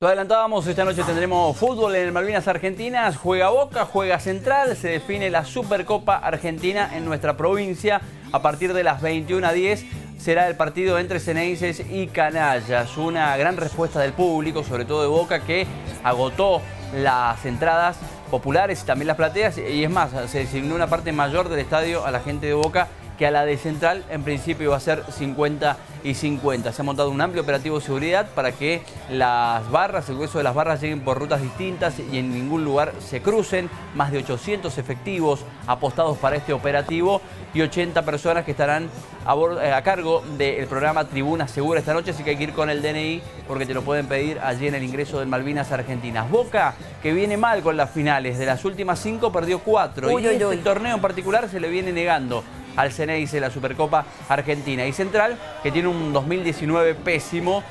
Lo adelantábamos, esta noche tendremos fútbol en Malvinas Argentinas, juega Boca, juega Central, se define la Supercopa Argentina en nuestra provincia a partir de las 21 a 10 será el partido entre Ceneices y Canallas. Una gran respuesta del público, sobre todo de Boca, que agotó las entradas populares y también las plateas. Y es más, se designó una parte mayor del estadio a la gente de Boca que a la de Central en principio va a ser 50 y 50. Se ha montado un amplio operativo de seguridad para que las barras, el hueso de las barras lleguen por rutas distintas y en ningún lugar se crucen. Más de 800 efectivos apostados para este operativo y 80 personas que estarán a, eh, a cargo del programa Tribuna Segura esta noche, así que hay que ir con el DNI porque te lo pueden pedir allí en el ingreso del Malvinas Argentinas. Boca, que viene mal con las finales, de las últimas cinco perdió cuatro y este torneo en particular se le viene negando al Ceneice la Supercopa Argentina. Y Central, que tiene un 2019 pésimo.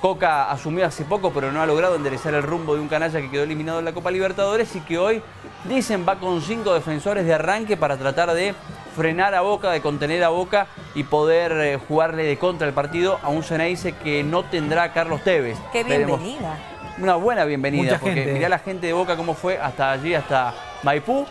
Coca asumió hace poco, pero no ha logrado enderezar el rumbo de un canalla que quedó eliminado en la Copa Libertadores y que hoy, dicen, va con cinco defensores de arranque para tratar de frenar a Boca, de contener a Boca y poder eh, jugarle de contra el partido a un Ceneice que no tendrá a Carlos Tevez. ¡Qué bienvenida! Una buena bienvenida, porque mirá la gente de Boca cómo fue hasta allí, hasta Maipú,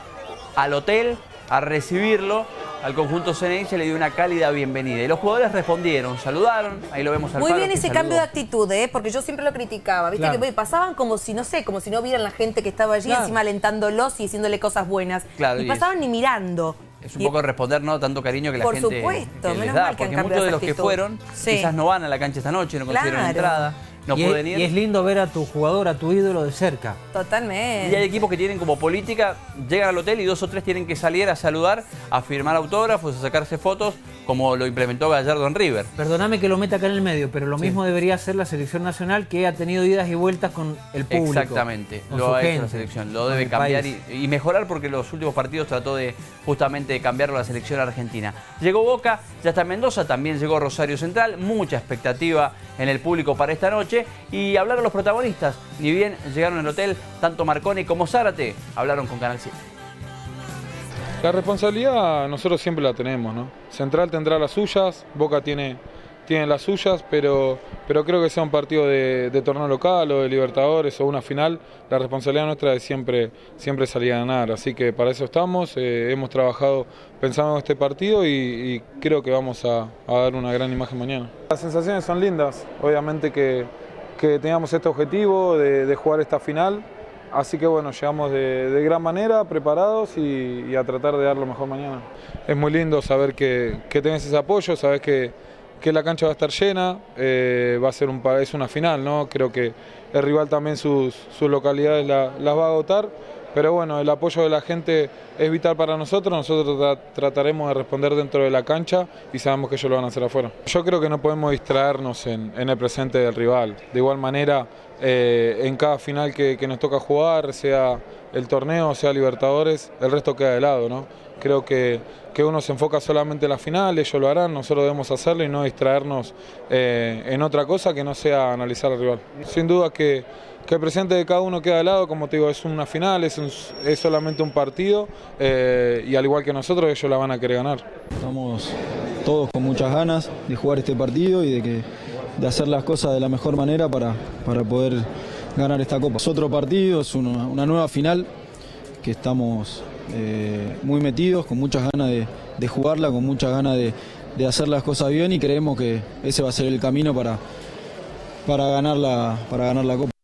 al hotel, a recibirlo al conjunto Ceneice le dio una cálida bienvenida. Y los jugadores respondieron, saludaron, ahí lo vemos al Muy bien ese cambio de actitud, ¿eh? porque yo siempre lo criticaba, ¿viste? Que pasaban como si, no sé, como si no vieran la gente que estaba allí, encima alentándolos y diciéndole cosas buenas. Claro, y, pasaban ni mirando. Es un poco responder, ¿no? Tanto cariño que la Por gente supuesto, les da, porque muchos de los que fueron quizás no van a la cancha esta noche, no consiguieron entrada y, es, lindo ver a tu jugador, a tu ídolo de cerca. Totalmente. Y hay equipos que tienen como política, llegan al hotel y dos o tres tienen que salir a saludar, a firmar autógrafos, a sacarse fotos, como lo implementó Gallardo en River. Perdóname que lo meta acá en el medio, pero lo mismo debería hacer la selección nacional que ha tenido idas y vueltas con el público. Exactamente, lo ha hecho la selección, lo debe cambiar y, mejorar porque los últimos partidos trató de justamente cambiarlo la selección argentina. Llegó Boca, ya está Mendoza, también llegó Rosario Central, mucha expectativa en el público para esta noche y hablaron los protagonistas, ni bien llegaron al hotel, tanto Marconi como Zárate hablaron con Canal 7. La responsabilidad nosotros siempre la tenemos, ¿no? Central tendrá las suyas, Boca tiene, tiene las suyas, pero, pero creo que sea un partido de, torneo local o de Libertadores o una final, la responsabilidad nuestra es siempre, siempre salir a ganar. Así que para eso estamos, eh, hemos trabajado pensando en este partido y, creo que vamos a, dar una gran imagen mañana. Las sensaciones son lindas, obviamente que, que teníamos este objetivo de jugar esta final. Así que bueno, llegamos de, gran manera, preparados y, a tratar de dar lo mejor mañana. Es muy lindo saber que, que tenés ese apoyo, sabes que, la cancha va a estar llena, eh, va a ser un, es una final, ¿no? Creo que el rival también sus, localidades las va a agotar pero bueno, el apoyo de la gente es vital para nosotros, nosotros trataremos de responder dentro de la cancha y sabemos que ellos lo van a hacer afuera. Yo creo que no podemos distraernos en, el presente del rival. De igual manera, eh, en cada final que, nos toca jugar, sea el torneo, sea Libertadores, el resto queda de lado. ¿no? Creo que, que uno se enfoca solamente en la final, ellos lo harán, nosotros debemos hacerlo y no distraernos eh, en otra cosa que no sea analizar al rival. Sin duda que que el presente de cada uno queda de lado, como te digo, es una final, es, es solamente un partido eh, y al igual que nosotros ellos la van a querer ganar. Estamos todos con muchas ganas de jugar este partido y de, que, de hacer las cosas de la mejor manera para, para poder ganar esta copa. Es otro partido, es una, nueva final que estamos eh, muy metidos, con muchas ganas de, jugarla, con muchas ganas de, de hacer las cosas bien y creemos que ese va a ser el camino para, para, ganar, para ganar la copa.